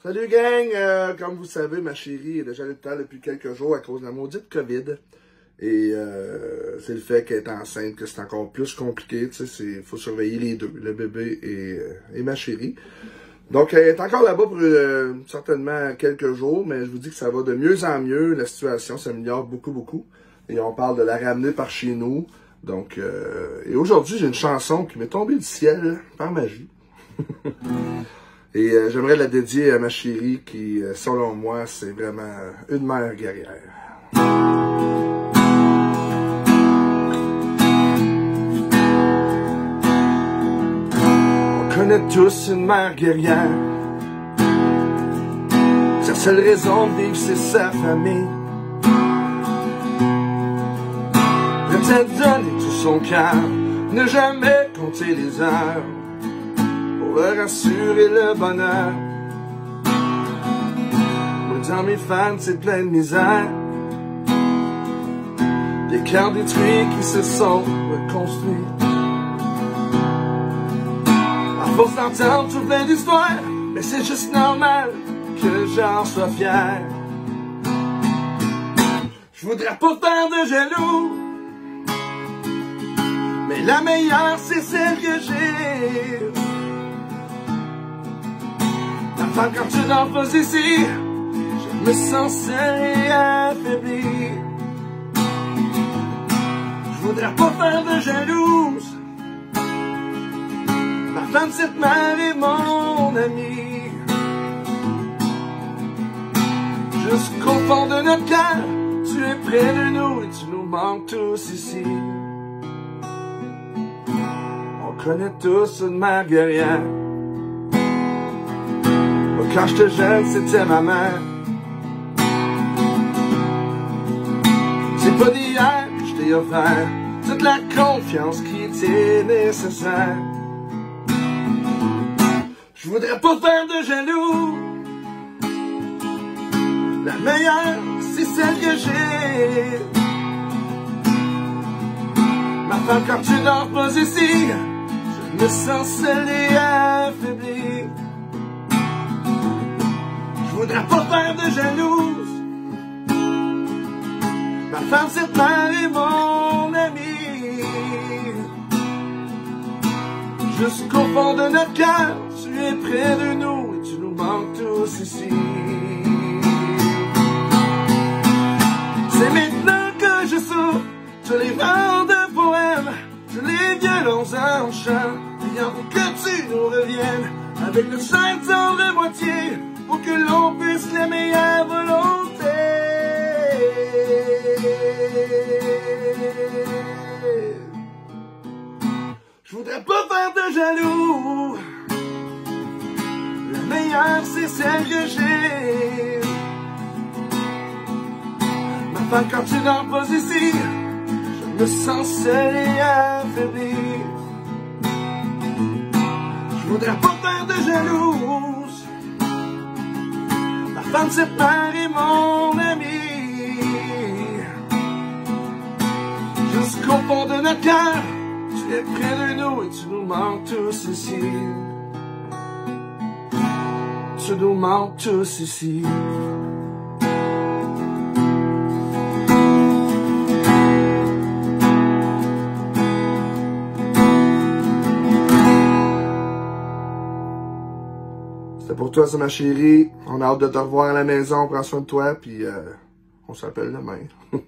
Salut gang! Euh, comme vous savez, ma chérie est déjà à l'hôpital depuis quelques jours à cause de la maudite COVID. Et euh, c'est le fait qu'elle est enceinte que c'est encore plus compliqué. Il faut surveiller les deux, le bébé et, euh, et ma chérie. Donc, elle est encore là-bas pour euh, certainement quelques jours, mais je vous dis que ça va de mieux en mieux. La situation s'améliore beaucoup, beaucoup. Et on parle de la ramener par chez nous. Donc, et aujourd'hui, j'ai une chanson qui m'est tombée du ciel par magie. Et euh, j'aimerais la dédier à ma chérie qui, euh, selon moi, c'est vraiment une mère guerrière. On connaît tous une mère guerrière. Sa seule raison de vivre, c'est sa famille. Elle t'a donné tout son cœur, ne jamais compter les heures pour leur assurer le bonheur. Moi, dans mes fans, c'est plein de misère. Des cœurs détruits qui se sont reconstruits. À force d'entendre tout plein d'histoires, mais c'est juste normal que j'en sois fier. Je voudrais pas faire de jaloux, mais la meilleure c'est celle que j'ai. Enfin, quand tu n'en pas ici, je me sens seul et affaibli. Je voudrais pas faire de jalouse. Ma femme, cette mère est mon amie. Jusqu'au fond de notre cœur, tu es près de nous et tu nous manques tous ici. On connaît tous une mère guerrière. Quand j'étais jeune, c'était ma mère. C'est pas d'hier que je t'ai offert toute la confiance qui était nécessaire. Je voudrais pas faire de jaloux. La meilleure, c'est celle que j'ai. Ma femme, quand tu dors pas ici, je me sens seul et affaibli. Femme, est mon amie. Jusqu'au fond de notre cœur, tu es près de nous et tu nous manques tous ici. C'est maintenant que je souffre tous les vents de poèmes, tous les violons en chant, pour que tu nous reviennes avec le sein de moitié pour que l'on puisse l'aimer à volonté. De jaloux. La meilleure, c'est celle que j'ai. Ma femme, quand tu n'en pas ici, je me sens seul et affaibli. Je voudrais pas faire de jalouse. Ma femme, mère est mon amie. Jusqu'au fond de notre cœur, es près de nous et tu nous manques tous ici. Tu nous manques tous ici. C'était pour toi, c'est ma chérie. On a hâte de te revoir à la maison. Prends soin de toi, puis euh, on s'appelle demain.